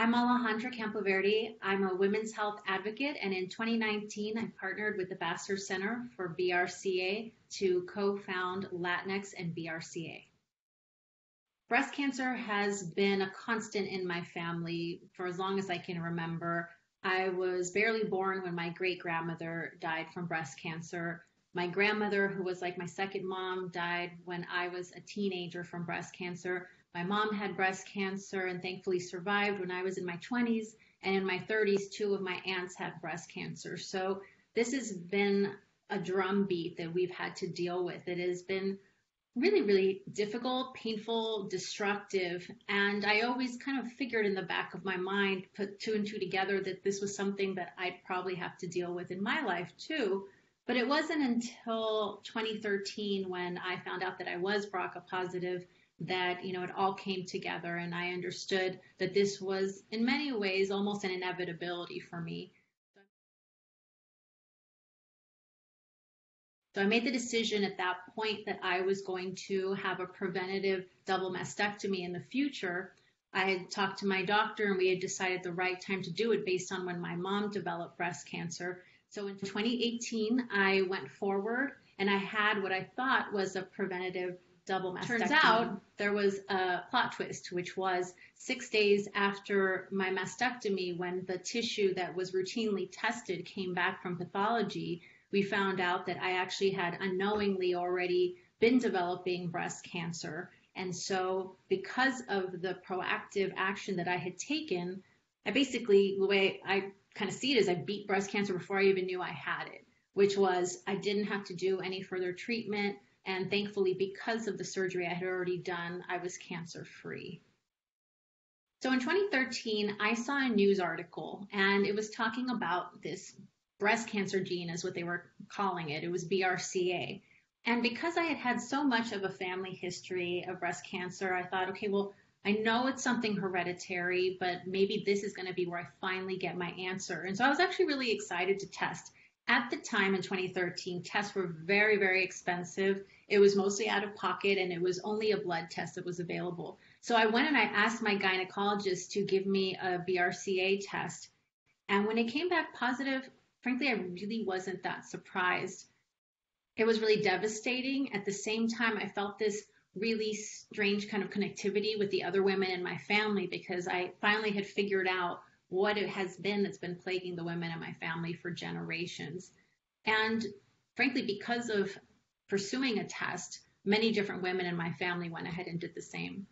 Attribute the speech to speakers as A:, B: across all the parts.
A: I'm Alejandra Campoverdi. I'm a women's health advocate, and in 2019, I partnered with the Basser Center for BRCA to co found Latinx and BRCA. Breast cancer has been a constant in my family for as long as I can remember. I was barely born when my great grandmother died from breast cancer. My grandmother, who was like my second mom, died when I was a teenager from breast cancer. My mom had breast cancer and thankfully survived when I was in my 20s. And in my 30s, two of my aunts had breast cancer. So this has been a drumbeat that we've had to deal with. It has been really, really difficult, painful, destructive. And I always kind of figured in the back of my mind, put two and two together, that this was something that I'd probably have to deal with in my life too. But it wasn't until 2013 when I found out that I was BRCA positive that you know it all came together and i understood that this was in many ways almost an inevitability for me. So i made the decision at that point that i was going to have a preventative double mastectomy in the future. I had talked to my doctor and we had decided the right time to do it based on when my mom developed breast cancer. So in 2018 i went forward and i had what i thought was a preventative double mastectomy. Turns out there was a plot twist, which was six days after my mastectomy, when the tissue that was routinely tested came back from pathology, we found out that I actually had unknowingly already been developing breast cancer. And so, because of the proactive action that I had taken, I basically, the way I kind of see it is I beat breast cancer before I even knew I had it, which was I didn't have to do any further treatment. And thankfully, because of the surgery I had already done, I was cancer free. So in 2013, I saw a news article and it was talking about this breast cancer gene, is what they were calling it. It was BRCA. And because I had had so much of a family history of breast cancer, I thought, okay, well, I know it's something hereditary, but maybe this is going to be where I finally get my answer. And so I was actually really excited to test. At the time in 2013, tests were very, very expensive it was mostly out of pocket and it was only a blood test that was available. So I went and I asked my gynecologist to give me a BRCA test. And when it came back positive, frankly, I really wasn't that surprised. It was really devastating. At the same time, I felt this really strange kind of connectivity with the other women in my family because I finally had figured out what it has been that's been plaguing the women in my family for generations. And frankly, because of pursuing a test, many different women in my family went ahead and did the same.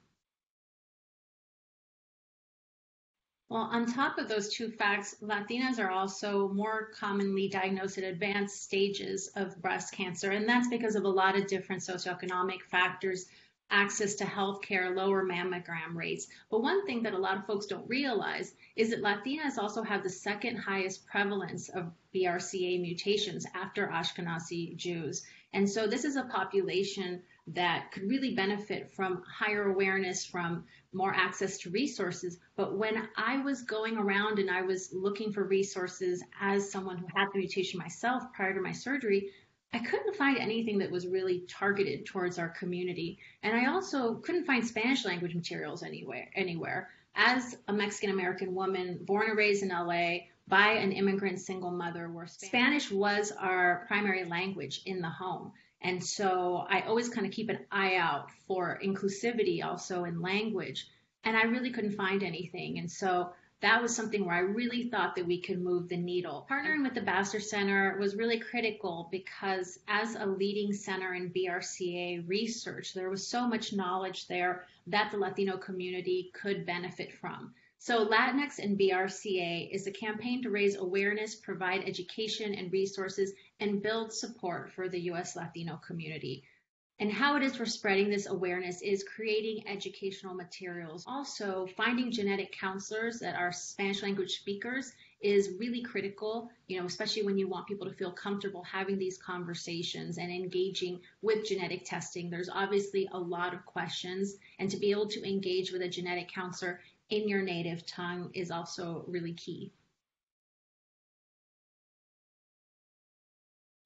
A: Well, on top of those two facts, Latinas are also more commonly diagnosed at advanced stages of breast cancer, and that's because of a lot of different socioeconomic factors, access to health care, lower mammogram rates. But one thing that a lot of folks don't realize is that Latinas also have the second highest prevalence of BRCA mutations after Ashkenazi Jews. And so this is a population that could really benefit from higher awareness, from more access to resources. But when I was going around and I was looking for resources as someone who had the mutation myself prior to my surgery, I couldn't find anything that was really targeted towards our community. And I also couldn't find Spanish language materials anywhere anywhere. As a Mexican American woman born and raised in LA, by an immigrant single mother where Spanish was our primary language in the home. And so I always kind of keep an eye out for inclusivity also in language. And I really couldn't find anything. And so that was something where I really thought that we could move the needle. Partnering with the Basser Center was really critical because as a leading center in BRCA research, there was so much knowledge there that the Latino community could benefit from. So Latinx and BRCA is a campaign to raise awareness, provide education and resources, and build support for the U.S. Latino community. And how it is we're spreading this awareness is creating educational materials. Also, finding genetic counselors that are Spanish language speakers is really critical, you know, especially when you want people to feel comfortable having these conversations and engaging with genetic testing. There's obviously a lot of questions, and to be able to engage with a genetic counselor in your native tongue is also really key.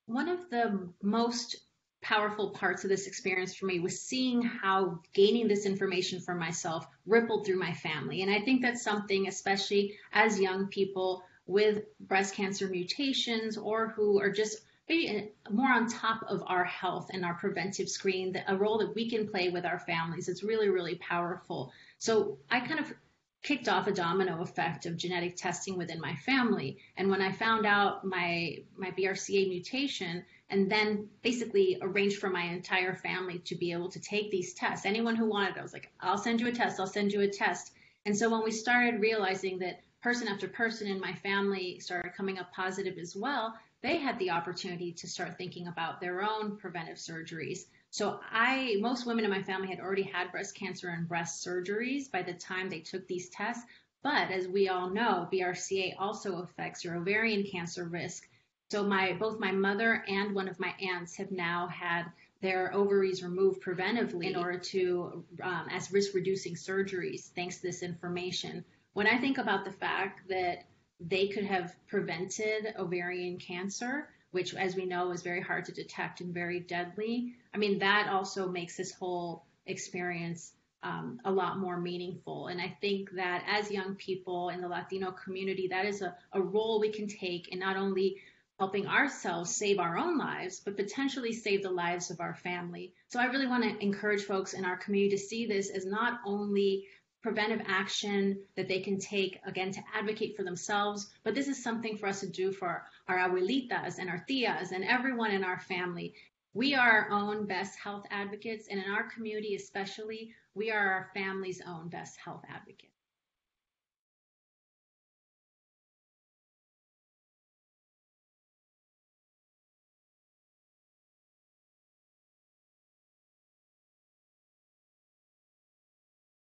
A: One of the most powerful parts of this experience for me was seeing how gaining this information for myself rippled through my family. And I think that's something, especially as young people with breast cancer mutations or who are just maybe uh, more on top of our health and our preventive screen, a role that we can play with our families. It's really, really powerful. So I kind of kicked off a domino effect of genetic testing within my family. And when I found out my my BRCA mutation, and then basically arranged for my entire family to be able to take these tests, anyone who wanted, I was like, I'll send you a test, I'll send you a test. And so when we started realizing that person after person in my family started coming up positive as well, they had the opportunity to start thinking about their own preventive surgeries. So I, most women in my family had already had breast cancer and breast surgeries by the time they took these tests. But as we all know, BRCA also affects your ovarian cancer risk. So my, both my mother and one of my aunts have now had their ovaries removed preventively in order to, um, as risk reducing surgeries, thanks to this information. When I think about the fact that they could have prevented ovarian cancer, which, as we know, is very hard to detect and very deadly. I mean, that also makes this whole experience um, a lot more meaningful. And I think that as young people in the Latino community, that is a, a role we can take in not only helping ourselves save our own lives, but potentially save the lives of our family. So I really want to encourage folks in our community to see this as not only preventive action that they can take, again, to advocate for themselves. But this is something for us to do for our abuelitas and our tias and everyone in our family. We are our own best health advocates, and in our community especially, we are our family's own best health advocates.